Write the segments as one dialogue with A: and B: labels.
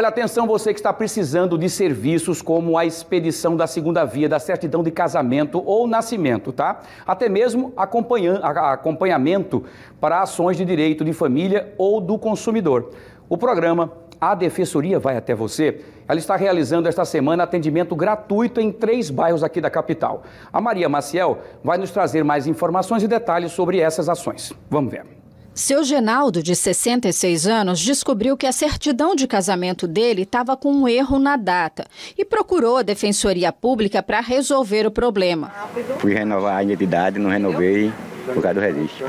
A: Olha, atenção você que está precisando de serviços como a expedição da segunda via da certidão de casamento ou nascimento, tá? Até mesmo acompanhamento para ações de direito de família ou do consumidor. O programa A Defensoria vai até você. Ela está realizando esta semana atendimento gratuito em três bairros aqui da capital. A Maria Maciel vai nos trazer mais informações e detalhes sobre essas ações. Vamos ver.
B: Seu Genaldo, de 66 anos, descobriu que a certidão de casamento dele estava com um erro na data e procurou a Defensoria Pública para resolver o problema.
C: Fui renovar a identidade, não renovei por causa do registro.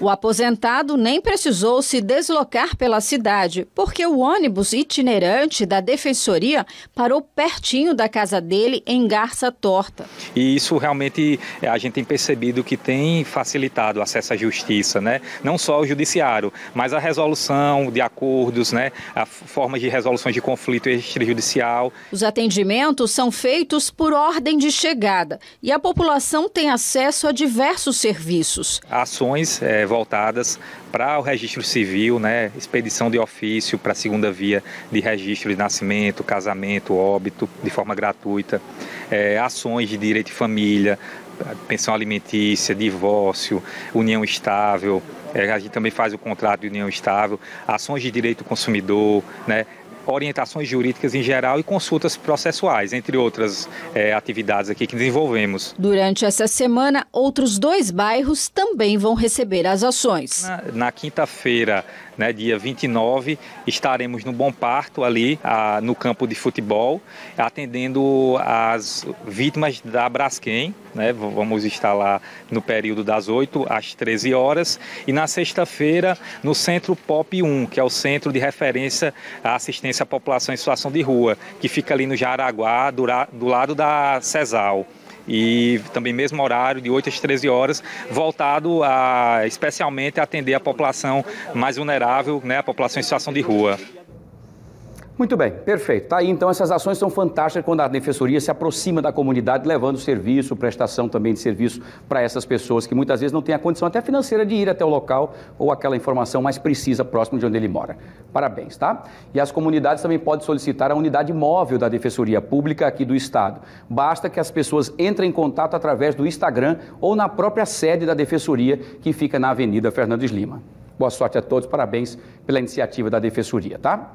B: O aposentado nem precisou se deslocar pela cidade, porque o ônibus itinerante da defensoria parou pertinho da casa dele em Garça Torta.
D: E isso realmente eh, a gente tem percebido que tem facilitado o acesso à justiça, né? Não só o judiciário, mas a resolução de acordos, né? A forma de resoluções de conflito extrajudicial.
B: Os atendimentos são feitos por ordem de chegada e a população tem acesso a diversos serviços.
D: Ações é, voltadas para o registro civil, né, expedição de ofício para a segunda via de registro de nascimento, casamento, óbito, de forma gratuita, é, ações de direito de família, pensão alimentícia, divórcio, união estável, é, a gente também faz o contrato de união estável, ações de direito do consumidor, né, orientações jurídicas em geral e consultas processuais, entre outras é, atividades aqui que desenvolvemos.
B: Durante essa semana, outros dois bairros também vão receber as ações.
D: Na, na quinta-feira, né, dia 29, estaremos no Bom Parto, ali a, no campo de futebol, atendendo as vítimas da Braskem. Né, vamos estar lá no período das 8 às 13 horas. E na sexta-feira, no Centro POP 1, que é o Centro de Referência à Assistência à População em Situação de Rua, que fica ali no Jaraguá, do, do lado da CESAL e também mesmo horário de 8 às 13 horas, voltado a especialmente a atender a população mais vulnerável, né, a população em situação de rua.
A: Muito bem, perfeito. Tá aí, então essas ações são fantásticas quando a defensoria se aproxima da comunidade, levando serviço, prestação também de serviço para essas pessoas que muitas vezes não têm a condição até financeira de ir até o local ou aquela informação mais precisa próximo de onde ele mora. Parabéns, tá? E as comunidades também podem solicitar a unidade móvel da Defensoria Pública aqui do Estado. Basta que as pessoas entrem em contato através do Instagram ou na própria sede da Defensoria, que fica na Avenida Fernandes Lima. Boa sorte a todos, parabéns pela iniciativa da Defensoria, tá?